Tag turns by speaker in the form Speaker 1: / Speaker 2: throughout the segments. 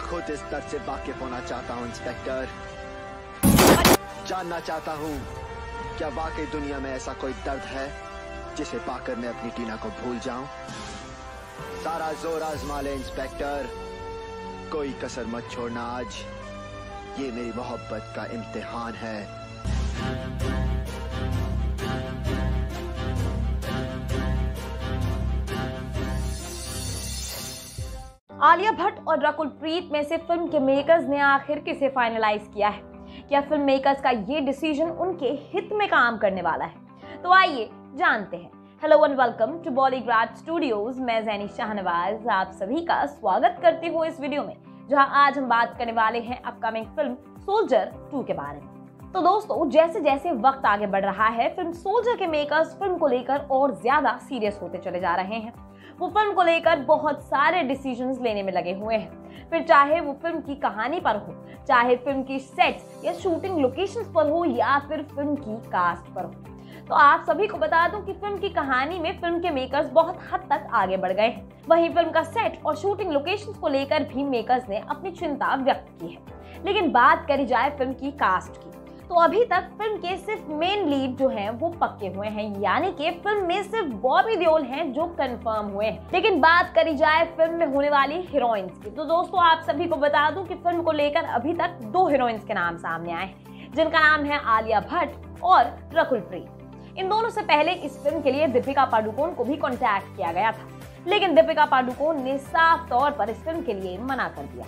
Speaker 1: खुद इस दर से वाकिफ होना चाहता हूँ, इंस्पेक्टर। जानना चाहता हूँ, क्या वाकई दुनिया में ऐसा कोई दर्द है जिसे पाकर मैं अपनी टीना को भूल जाऊँ? सारा ज़ोर आजमा ले, इंस्पेक्टर। कोई कसर मत छोड़ना आज। ये मेरी मोहब्बत का इम्तिहान है।
Speaker 2: आलिया भट्ट और रकुल प्रीत में से फ़िल्म के मेकर्स ने आखिर किसे फाइनलाइज किया है? क्या फ़िल्म मेकर्स का ये डिसीज़न उनके हित में काम करने वाला है? तो आइए जानते हैं। Hello and welcome to Bollygrad studios मैं जैनी शाहनवाज आप सभी का स्वागत करती हूँ इस वीडियो में, जहाँ आज हम बात करने वाले हैं अपकमिंग फ़िल्म सोल्जर टू के बारे में। तो दोस्तों जैसे जैसे वक्त आगे बढ़ रहा है फ़िल्म सोल्जर के मेकर्स फ़िल्म को लेकर और ज़्यादा सीरियस होते चले जा रहे हैं। वो फ़िल्म को लेकर बहुत सारे डिसीजंस लेने में लगे हुए हैं। फिर चाहे वो फ़िल्म की कहानी पर हो, चाहे फ़िल्म की सेट्स या शूटिंग लोकेशंस पर हो या फिर फ़िल्म की कास्ट पर हो। तो आप सभी को बता दूँ कि फ़िल्म की कहानी में फ़िल्म के मेकर्स बहुत हद तक आगे बढ़ गए हैं। वहीं फ़िल्म का सेट और शूटिंग लोकेशंस को लेकर भी मेकर्स ने अपनी चिंता व्यक्त की है। लेकिन बात करी जाए फ़िल्म की कास्ट की तो अभी तक फ़िल्म के सिर्फ़ मेन लीड जो हैं, वो पक्के हुए हैं। यानी कि फ़िल्म में सिर्फ़ बॉबी देओल हैं जो कंफर्म हुए हैं। लेकिन बात करी जाए फ़िल्म में होने वाली हीरोइंस की तो दोस्तों आप सभी को बता दूँ कि फ़िल्म को लेकर अभी तक दो हीरोइंस के नाम सामने आए हैं, जिनका नाम है आलिया भट्ट और रकुल प्रीत। इन दोनों से पहले इस फ़िल्म के लिए दीपिका पाडुकोन को भी कॉन्टैक्ट किया गया था। लेकिन दीपिका पाडुकोन ने साफ़ तौर पर इस फ़िल्म के लिए मना कर दिया।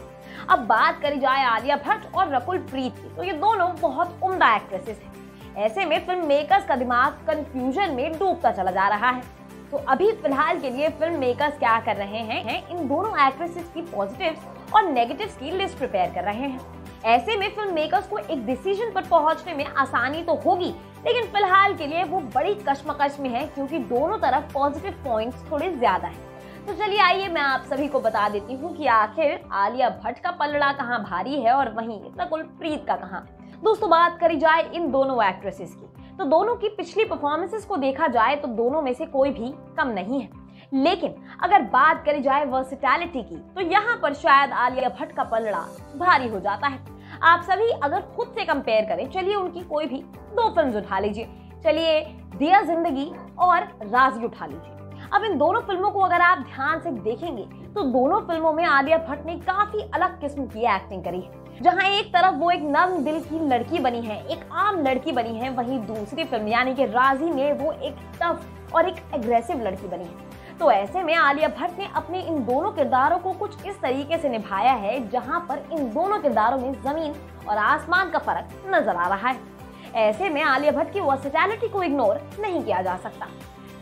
Speaker 2: अब बात करी जाए आलिया भट्ट और रकुल प्रीत की तो ये दोनों बहुत उम्दा एक्ट्रेसेस हैं। ऐसे में फ़िल्म मेकर्स का दिमाग कंफ्यूजन में डूबता चला जा रहा है। तो अभी फ़िलहाल के लिए फ़िल्म मेकर्स क्या कर रहे हैं, है? इन दोनों एक्ट्रेसेस की पॉजिटिव्स और नेगेटिव्स की लिस्ट प्रिपेयर कर रहे हैं। ऐसे में फ़िल्म मेकर्स को एक डिसीज़न पर पहुँचने में आसानी तो होगी, लेकिन फ़िलहाल के लिए वो बड़ी कश्मकश में है क्योंकि दोनों तरफ़ पॉजिटिव पॉइंट्स थोड़े ज़्यादा हैं। तो चलिए आइए, मैं आप सभी को बता देती हूँ कि आखिर आलिया भट्ट का पलड़ा कहाँ भारी है और वहीं नकुल प्रीत का कहाँ। दोस्तों, बात करी जाए इन दोनों एक्ट्रेसेस की। तो दोनों की पिछली परफॉर्मेंसेस को देखा जाए तो दोनों में से कोई भी कम नहीं है। लेकिन अगर बात करी जाए वर्सिटैलिटी की तो यहाँ पर शायद आलिया भट्ट का पलड़ा भारी हो जाता है। आप सभी अगर खुद से कंपेयर करें, चलिए उनकी कोई भी दो फ़िल्म उठा लीजिए। चलिए, दिया ज़िंदगी और राज़ी उठा लीजिए। अब इन दोनों फ़िल्मों को अगर आप ध्यान से देखेंगे तो दोनों फ़िल्मों में आलिया भट्ट ने काफ़ी अलग किस्म की एक्टिंग करी है। जहाँ एक तरफ़ वो एक नर्म दिल की लड़की बनी है, एक आम लड़की बनी है, वहीं दूसरी फ़िल्म, यानी कि राज़ी में वो एक टफ और एक एग्रेसिव लड़की बनी है। तो ऐसे में आलिया भट्ट ने अपने इन दोनों किरदारों को कुछ इस तरीके से निभाया है, जहाँ पर इन दोनों किरदारों में ज़मीन और आसमान का फ़र्क नज़र आ रहा है। ऐसे में आलिया भट्ट की वर्सिटैलिटी को इग्नोर नहीं किया जा सकता।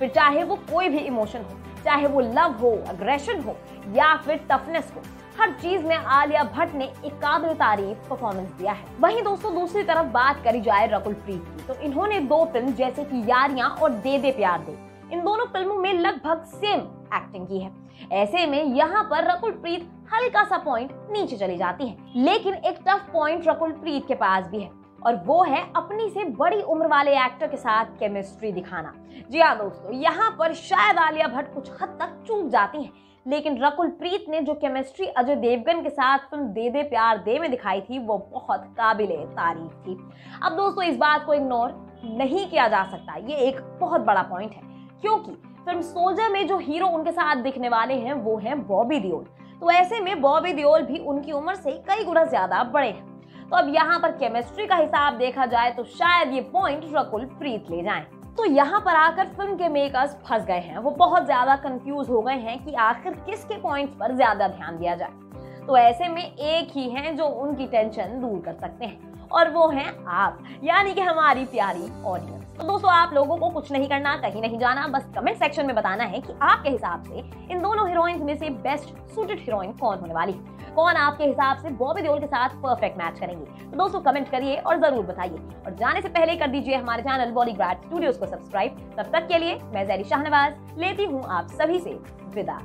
Speaker 2: फिर चाहे वो कोई भी इमोशन हो, चाहे वो लव हो अग्रेशन हो, या फिर टफनेस हो, हर चीज़ में आलिया भट्ट ने एक काबिल तारीफ़ परफॉर्मेंस दिया है। वहीं दोस्तों, दूसरी तरफ़ बात करी जाए रकुल प्रीत की तो इन्होंने दो फ़िल्म जैसे कि यारियाँ और दे दे प्यार दे, इन दोनों फ़िल्मों में लगभग सेम एक्टिंग की है। ऐसे में यहाँ पर रकुल प्रीत हल्का सा पॉइंट नीचे चली जाती है, लेकिन एक टफ पॉइंट रकुल प्रीत के पास भी है। और वो है अपनी से बड़ी उम्र वाले एक्टर के साथ केमिस्ट्री दिखाना। जी हाँ दोस्तों, यहाँ पर शायद आलिया भट्ट कुछ हद तक चूक जाती हैं, लेकिन रकुल प्रीत ने जो केमिस्ट्री अजय देवगन के साथ फ़िल्म दे दे प्यार दे में दिखाई थी, वो बहुत काबिल तारीफ़ थी। अब दोस्तों, इस बात को इग्नोर नहीं किया जा सकता। ये एक बहुत बड़ा पॉइंट है, क्योंकि फ़िल्म सोल्जर में जो हीरो उनके साथ दिखने वाले हैं, वो हैं बॉबी दियोल। तो ऐसे में बॉबी दियोल भी उनकी उम्र से कई गुना ज़्यादा बड़े हैं। तो अब यहाँ पर केमिस्ट्री का हिसाब देखा जाए तो शायद ये पॉइंट रकुल प्रीत ले जाए। तो यहाँ पर आकर फ़िल्म के मेकर्स फंस गए हैं। वो बहुत ज़्यादा कंफ्यूज हो गए हैं कि आखिर किसके पॉइंट्स पर ज़्यादा ध्यान दिया जाए। तो ऐसे में एक ही हैं जो उनकी टेंशन दूर कर सकते हैं। और वो हैं आप, यानी कि हमारी प्यारी ऑडियंस तो दोस्तों, आप लोगों को कुछ नहीं करना, कहीं नहीं जाना, बस कमेंट सेक्शन में बताना है कि आपके हिसाब से इन दोनों हीरोइंस में से बेस्ट सूटेड हीरोइन कौन होने वाली है? कौन आपके हिसाब से बॉबी देओल के साथ परफेक्ट मैच करेंगे? तो दोस्तों कमेंट करिए और ज़रूर बताइए। और जाने से पहले कर दीजिए हमारे चैनल बॉलीग्राड स्टूडियोज को सब्सक्राइब तब तक के लिए मैं जैरी शाहनवाज लेती हूँ आप सभी से विदा।